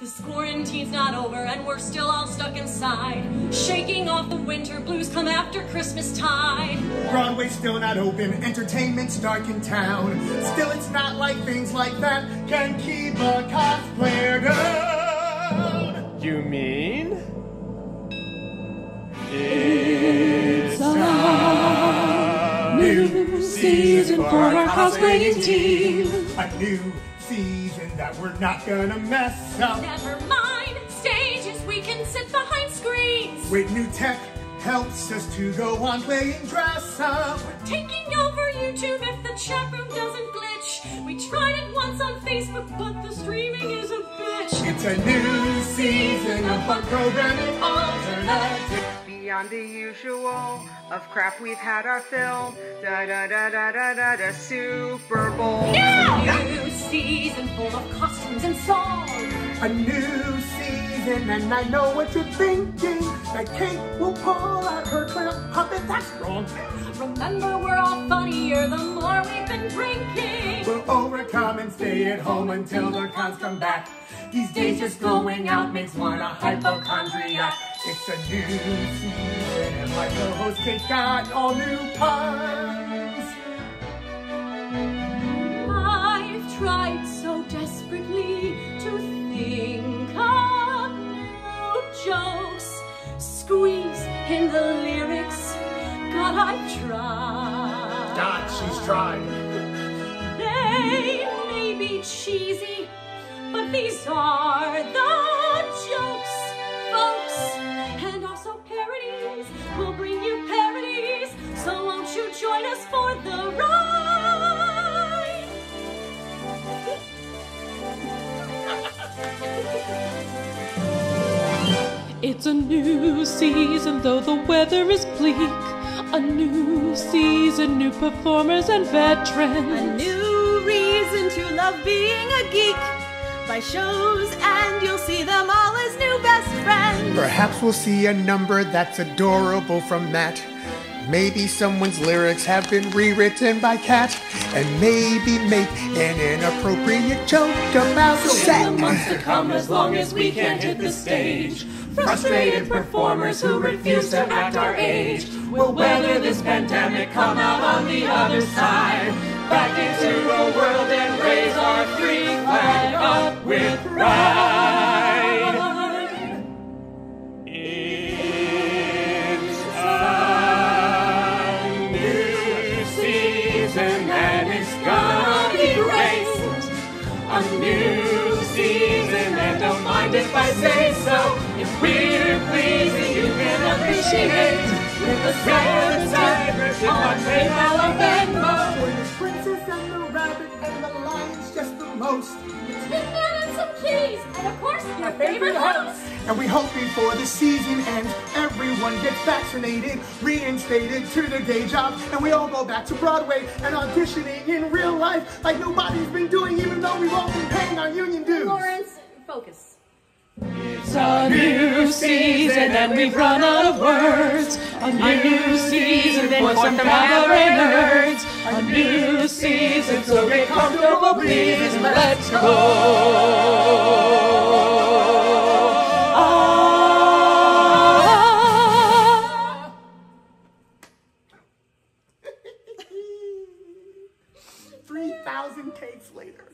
This quarantine's not over and we're still all stuck inside. Shaking off the winter blues come after Christmas tide. Broadway's still not open, entertainment's dark in town. Still, it's not like things like that can keep a cosplayer down. You mean? It's a new season for our cosplaying team. A new season that we're not gonna mess up. Never mind stages, we can sit behind screens. With new tech helps us to go on playing dress up. We're Taking over YouTube if the chat room doesn't glitch. We tried it once on Facebook, but the streaming is a bitch. It's a new season of fun programming alternative. Beyond the usual of crap we've had our fill. Da da da da da da da Super Bowl. New season full of costumes and songs. A new season, and I know what you're thinking. That Kate will pull out her clown puppet. That's wrong. Remember, we're all funnier the more we've been drinking. We'll overcome and stay at home until the cons come back. These days just going out makes one a hypochondriac. It's a new season and my co-host Kate got all new puns. In the lyrics. God, I've tried. God, she's tried. They may be cheesy, but these are It's a new season, though the weather is bleak. A new season, new performers and veterans. A new reason to love being a geek. Buy shows and you'll see them all as new best friends. Perhaps we'll see a number that's adorable from Matt. Maybe someone's lyrics have been rewritten by Cat, and maybe make an inappropriate joke about In the sex. months to come, as long as we can't hit the stage, frustrated performers who refuse to act our age will weather this pandemic, come out on the other side, back into the world and raise our free flag up with pride. It's a new season and it's gonna be great. A new season and don't mind if I say so. If we're pleasing, you can appreciate with the silent cyber on PayPal or Venmo. For the princess and the rabbit and the lion's just the most. Tin Man and some kitties, and of course, your favorite host. And we hope before the season ends, everyone gets vaccinated, reinstated to their day job, and we all go back to Broadway and auditioning in real life like nobody's been doing, even though we've all been paying our union dues. Lawrence, focus. It's a new season and we've run out of words. A new season for some cabaret nerds. A new season, so get comfortable, please, and let's go. Three thousand cakes later.